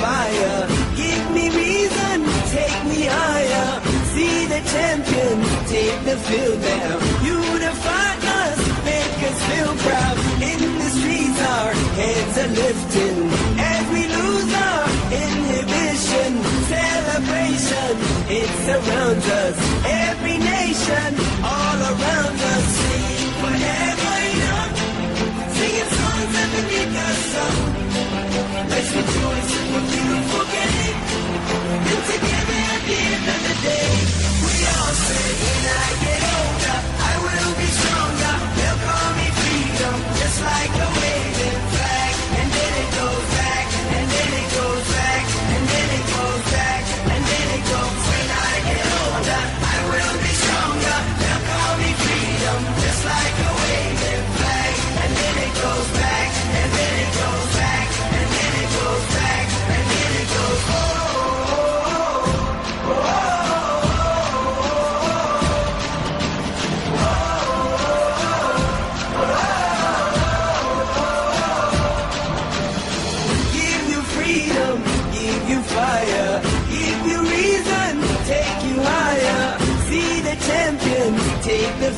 fire. Give me reason, take me higher. See the champion, take the field now. Unify us, make us feel proud. In the streets, our heads are lifting. As we lose our inhibition, celebration, it surrounds us. Every nation, all around us. Sing forever singing songs that make us. Let's rejoice.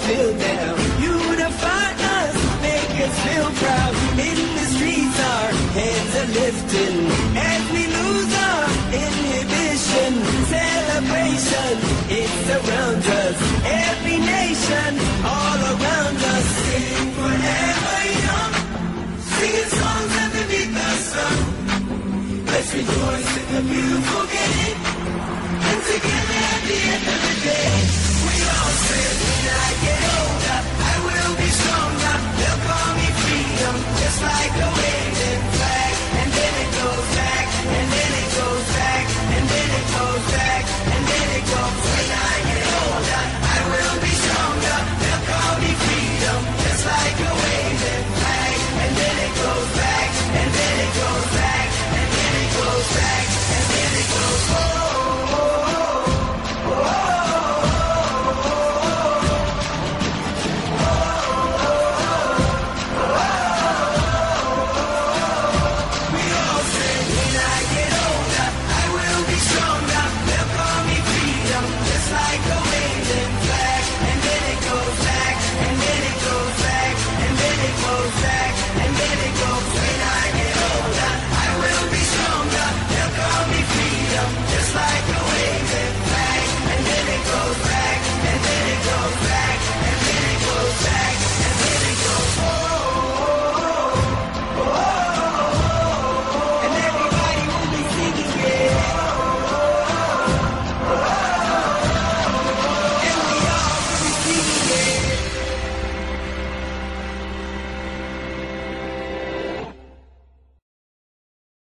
Field now. Unify us, make us feel proud. In the streets, our heads are lifting as we lose our inhibition. Celebration, it surrounds us. Every nation, all around us, sing forever young. Singing songs underneath the sun. Let's rejoice in the beautiful game. And together at the end of the day, we all say, when